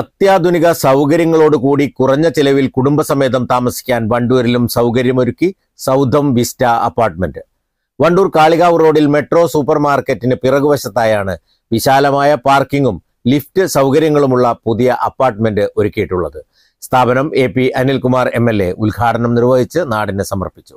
അത്യാധുനിക സൗകര്യങ്ങളോടുകൂടി കുറഞ്ഞ ചെലവിൽ കുടുംബസമേതം താമസിക്കാൻ വണ്ടൂരിലും സൗകര്യമൊരുക്കി സൗധം വിസ്റ്റ അപ്പാർട്ട്മെന്റ്. വണ്ടൂർ കാളികാവ് റോഡിൽ മെട്രോ സൂപ്പർ മാർക്കറ്റിന് പിറകുവശത്തായാണ് വിശാലമായ പാർക്കിങ്ങും ലിഫ്റ്റ് സൗകര്യങ്ങളുമുള്ള പുതിയ അപ്പാർട്ട്മെന്റ് ഒരുക്കിയിട്ടുള്ളത്. സ്ഥാപനം A P Anilkumar M L A ഉദ്ഘാടനം നിർവഹിച്ച് നാടിന് സമർപ്പിച്ചു.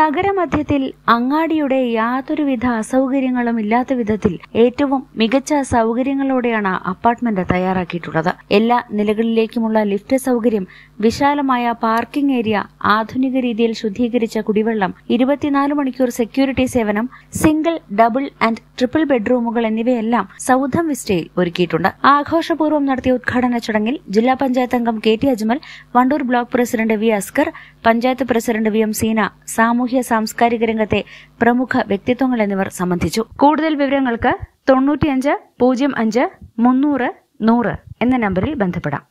നഗരമധ്യത്തിൽ അങ്ങാടിയുടെ യാതൊരുവിധ അസൗകര്യങ്ങളും ഇല്ലാത്ത വിധത്തിൽ ഏറ്റവും മികച്ച സൗകര്യങ്ങളോടെയാണ് അപ്പാർട്ട്മെന്റ് തയ്യാറാക്കിയിട്ടുള്ളത്. എല്ലാ നിലകളിലേക്കുമുള്ള ലിഫ്റ്റ് സൗകര്യം വിശാലമായ പാർക്കിംഗ് ഏരിയ ആധുനിക രീതിയിൽ ശുദ്ധീകരിച്ച കുടിവെള്ളം ഇരുപത്തിനാല് മണിക്കൂർ സെക്യൂരിറ്റി സേവനം സിംഗിൾ ഡബിൾ ആൻഡ് ട്രിപ്പിൾ ബെഡ്റൂമുകൾ എന്നിവയെല്ലാം സൗധം വിസ്റ്റയിൽ ഒരുക്കിയിട്ടുണ്ട്. ആഘോഷപൂർവം നടത്തിയ ഉദ്ഘാടന ചടങ്ങിൽ ജില്ലാ പഞ്ചായത്ത് അംഗം K T Ajmal Wandoor block president V Askar panchayat president V M Seena സാമൂഹ്യ സാംസ്കാരിക രംഗത്തെ പ്രമുഖ വ്യക്തിത്വങ്ങൾ എന്നിവർ സംബന്ധിച്ചു. കൂടുതൽ വിവരങ്ങൾക്ക് തൊണ്ണൂറ്റിയഞ്ച് പൂജ്യം അഞ്ച് മുന്നൂറ് നൂറ് എന്ന നമ്പറിൽ ബന്ധപ്പെടാം.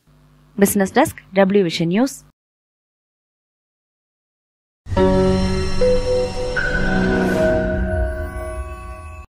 Business desk W vision news.